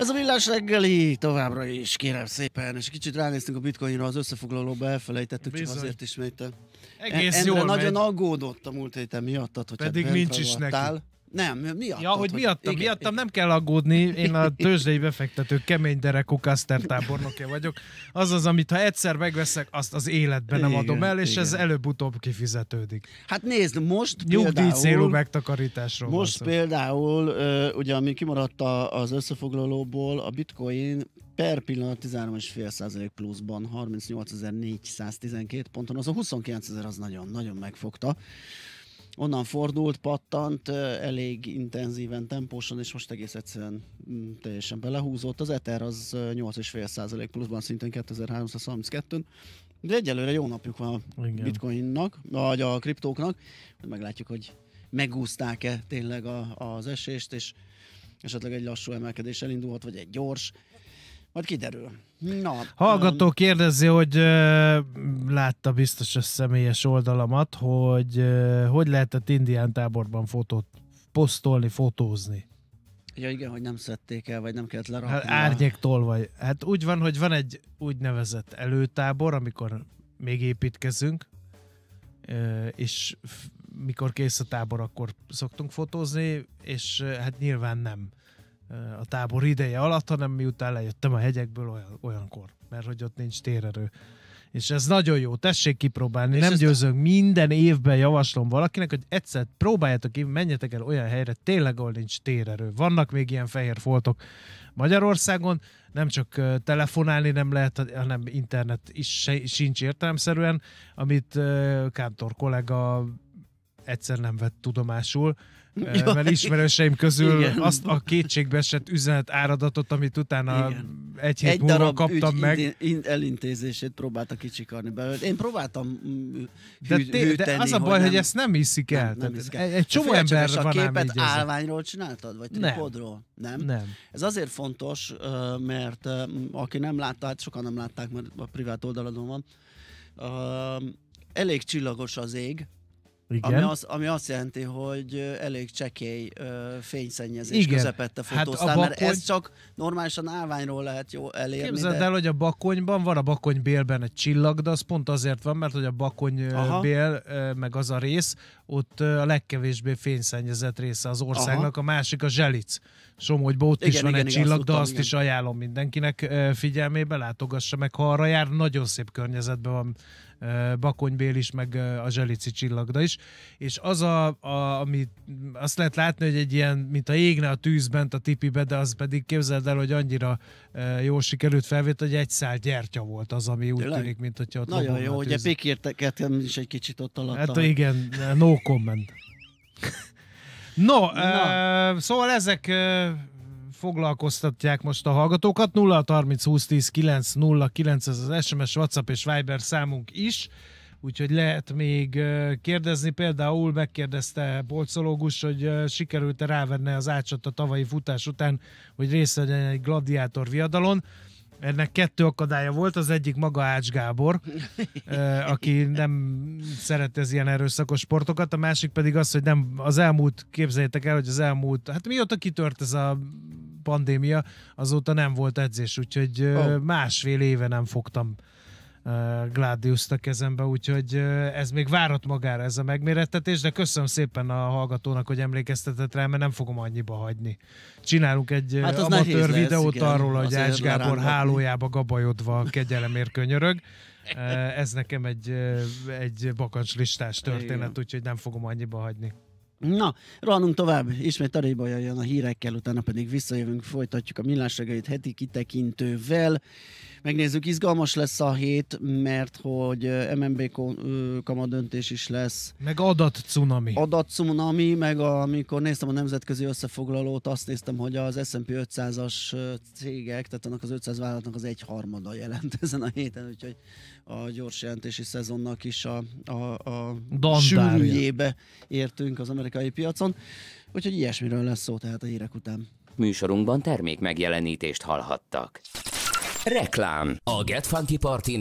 Ez a villás reggeli továbbra is, kérem szépen, és kicsit ránéztünk a bitcoinra, az összefoglalóba elfelejtettük, Bizony. csak azért ismétel. Egész Endre jól nagyon megy. aggódott a múlt héten miattad, hogy Pedig hát nincs is neki. Nem, miattad. Ja, hogy miattam, igen, miattam nem kell aggódni, én a tőzsdei befektető kemény derekú Kaster tábornokja vagyok. Az az, amit ha egyszer megveszek, azt az életben nem Igen, adom el, és igen. ez előbb-utóbb kifizetődik. Hát nézd, most Nyugdíj célú megtakarításról most van szó. például, ugye ami kimaradt az összefoglalóból, a bitcoin per pillanat 13,5% pluszban, 38.412 ponton, az a 29.000 az nagyon, nagyon megfogta. Onnan fordult, pattant, elég intenzíven, tempósan, és most egész egyszerűen mm, teljesen belehúzott. Az Ether az ö, 8,5% pluszban, szintén 2332 de egyelőre jó napjuk van a Igen. bitcoinnak, vagy a kriptóknak, meglátjuk, hogy megúzták-e tényleg a, az esést, és esetleg egy lassú emelkedés elindulhat, vagy egy gyors. Majd kiderül. Na, Hallgató kérdezi, hogy látta biztos a személyes oldalamat, hogy uh, hogy lehetett indián táborban fotót posztolni, fotózni. ja igen, hogy nem szedték el, vagy nem kellett lerakni. Hát árnyék tolvaj. Hát úgy van, hogy van egy úgynevezett előtábor, amikor még építkezünk, ö, és mikor kész a tábor, akkor szoktunk fotózni, és ö, hát nyilván nem ö, a tábor ideje alatt, hanem miután lejöttem a hegyekből olyan, olyankor, mert hogy ott nincs térerő. És ez nagyon jó, tessék kipróbálni, És nem ezt- győzök, minden évben javaslom valakinek, hogy egyszer próbáljátok ki, menjetek el olyan helyre, tényleg ahol nincs térerő. Vannak még ilyen fehér foltok Magyarországon, nem csak telefonálni nem lehet, hanem internet is se, sincs értelemszerűen, amit Kántor kollega egyszer nem vett tudomásul, Ja. mert ismerőseim közül Igen. azt a kétségbe esett üzenet áradatot, amit utána Igen. egy hét egy múlva darab kaptam ügy meg. indi- in- elintézését próbálta kicsikarni belőle. Én próbáltam mm, De, hű, té- de az a baj, hogy, ezt nem hiszik el. nem, nem hiszik el. egy, csomó ember a van ám képet ezzel. állványról csináltad? Vagy Nem. tripodról? Nem? Nem. Ez azért fontos, mert aki nem látta, hát sokan nem látták, mert a privát oldaladon van, elég csillagos az ég, Igen. ami, az, ami azt jelenti, hogy elég csekély ö, fényszennyezés Igen. közepette Hát fotóztál, mert bakony- ez csak normálisan állványról lehet jó elérni. Képzeld de... el, hogy a bakonyban van a bakonybélben egy csillag, de az pont azért van, mert hogy a Aha. bakonybél, meg az a rész, ott a legkevésbé fényszennyezett része az országnak, a másik a zselic. Somogyban ott is Igen, van igen, egy igen, csillag, azt de azt igen. is ajánlom mindenkinek figyelmébe, látogassa meg, ha arra jár, nagyon szép környezetben van ö, bakonybél is, meg a zselici csillagda is, és az a, a ami azt lehet látni, hogy egy ilyen, mint a égne a tűz bent a tipibe, de az pedig képzeld el, hogy annyira ö, jól sikerült felvétel, hogy egy szál gyertya volt az, ami úgy tűnik, mint hogyha ott Nagyon jó, a ugye tűz. pikérteket is egy kicsit ott alatt. Hát igen, no comment. No, Na. Uh, szóval ezek uh, foglalkoztatják most a hallgatókat. 0 30 20 10 9 0 9 ez az SMS, WhatsApp és Viber számunk is. Úgyhogy lehet még kérdezni, például megkérdezte bolcológus, hogy sikerült-e rávenni az ácsot a tavalyi futás után, hogy részt vegyen egy gladiátor viadalon. Ennek kettő akadálya volt, az egyik maga Ács Gábor, aki nem szeret ez ilyen erőszakos sportokat, a másik pedig az, hogy nem az elmúlt, képzeljétek el, hogy az elmúlt, hát mióta kitört ez a pandémia, azóta nem volt edzés, úgyhogy oh. másfél éve nem fogtam Gladius-t a kezembe, úgyhogy ez még várat magára ez a megmérettetés, de köszönöm szépen a hallgatónak, hogy emlékeztetett rá, mert nem fogom annyiba hagyni. Csinálunk egy Hát amatőr lesz, videót igen, arról, hogy Ács Gábor hálójába gabajodva kegyelemért könyörög. Ez nekem egy, egy bakancslistás történet, Igen. úgyhogy nem fogom annyiba hagyni. Na, rohanunk tovább. Ismét Taréba jön a hírekkel, utána pedig visszajövünk, folytatjuk a millás heti kitekintővel. Megnézzük, izgalmas lesz a hét, mert hogy ö, MNB kamadöntés is lesz. Meg adat cunami. Adatcunami, meg a, amikor néztem a nemzetközi összefoglalót, azt néztem, hogy az S&P 500-as ö, cégek, tehát annak az 500 vállalatnak az egyharmada jelent ezen a héten, úgyhogy a gyors jelentési szezonnak is a, a, a sűrűjébe értünk az amerikai piacon. Úgyhogy ilyesmiről lesz szó tehát a hírek után. Műsorunkban termék megjelenítést hallhattak. Reklám A Get Funky Party